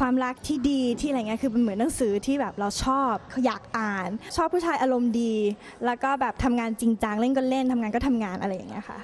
ความรักที่ดีที่อะไรเงี้ยคือเป็นเหมือนหนังสือที่แบบเราชอบอยากอ่าน ชอบผู้ชายอารมณ์ดี แล้วก็แบบทำงานจริงจังเล่นก็เล่นทำงานก็ทำงานอะไรอย่างเงี้ยค่ะ